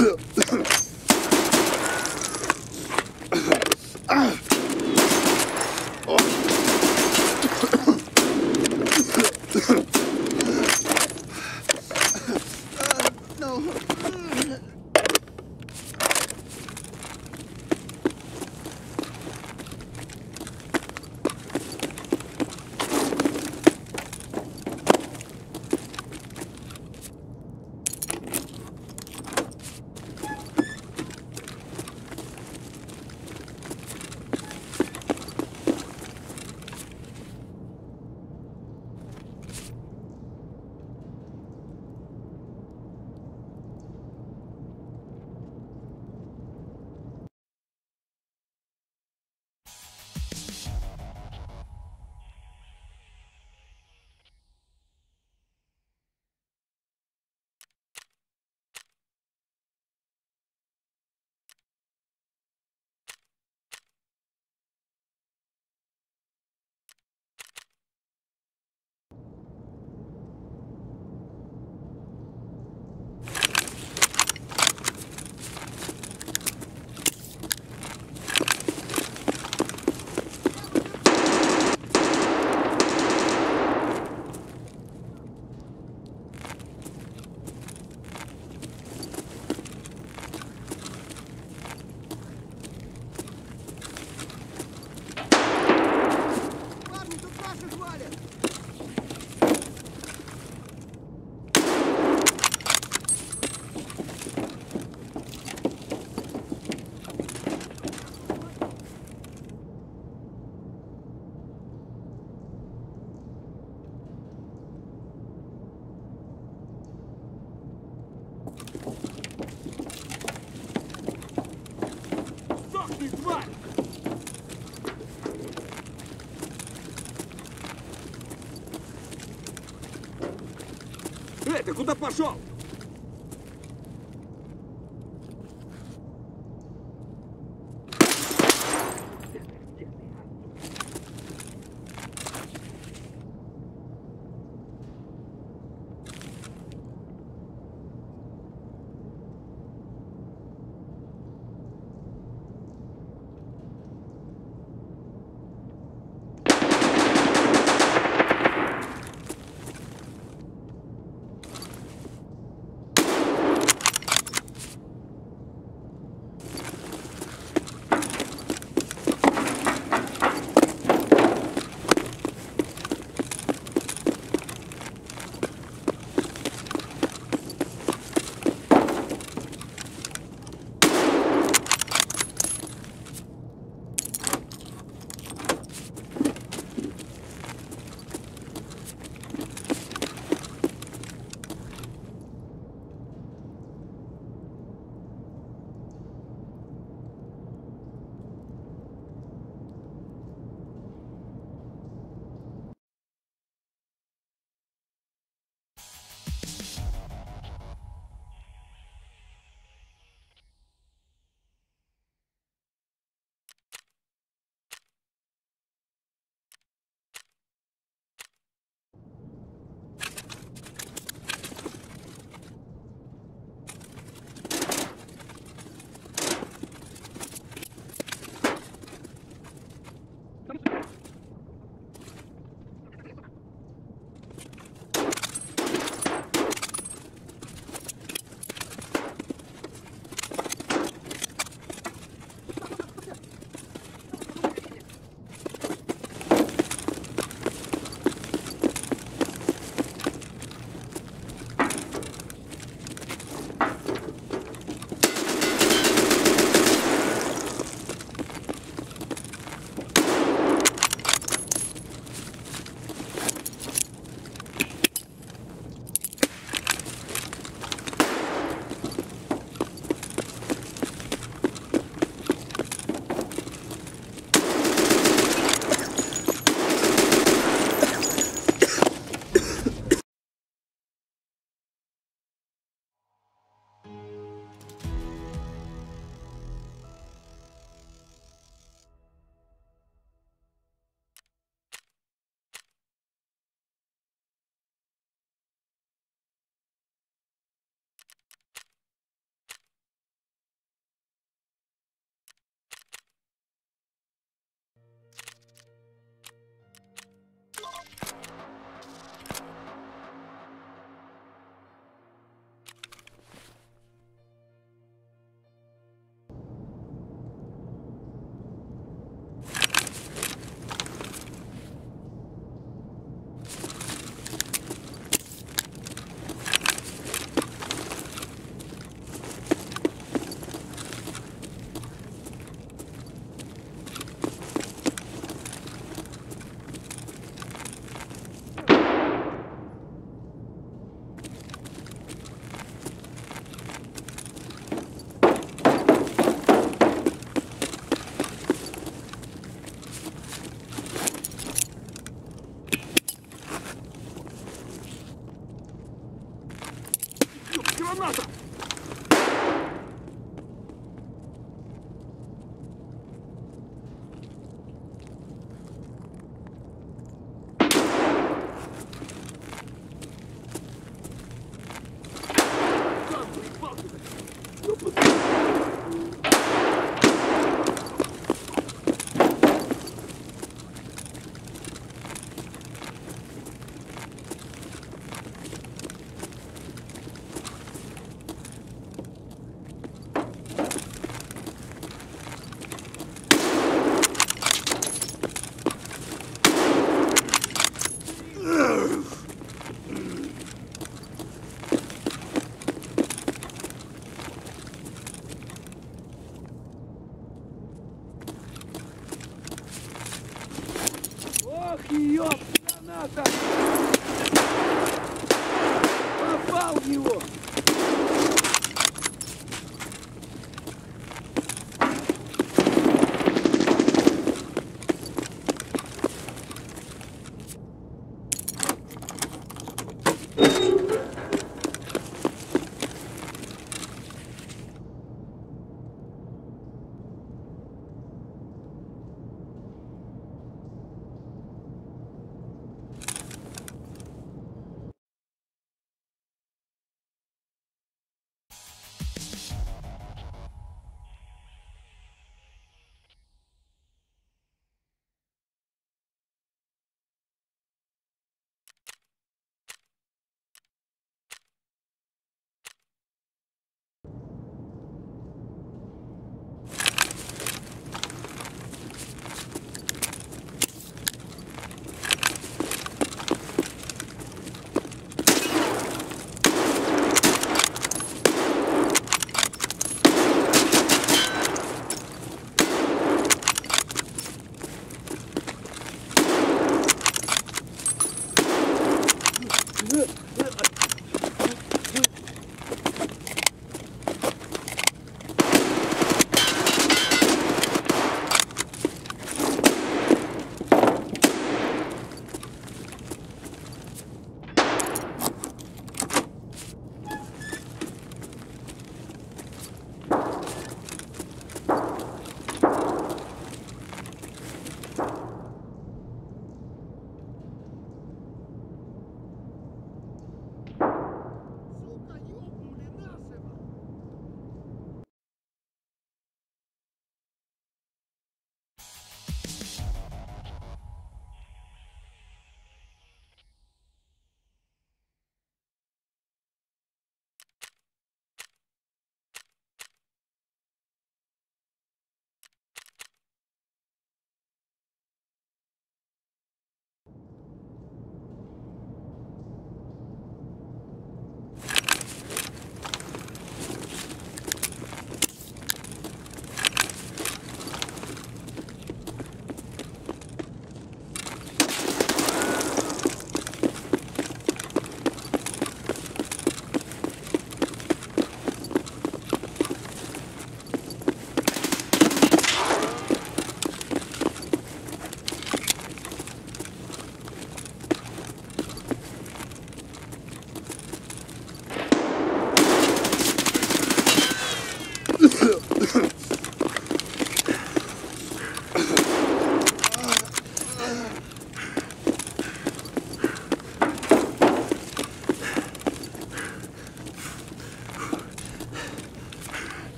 Ugh. Эй, ты куда пошел? Граната!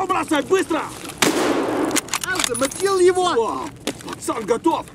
Ствол бросай, быстро! Замочил его! О, пацан готов!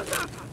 Ha ha ha!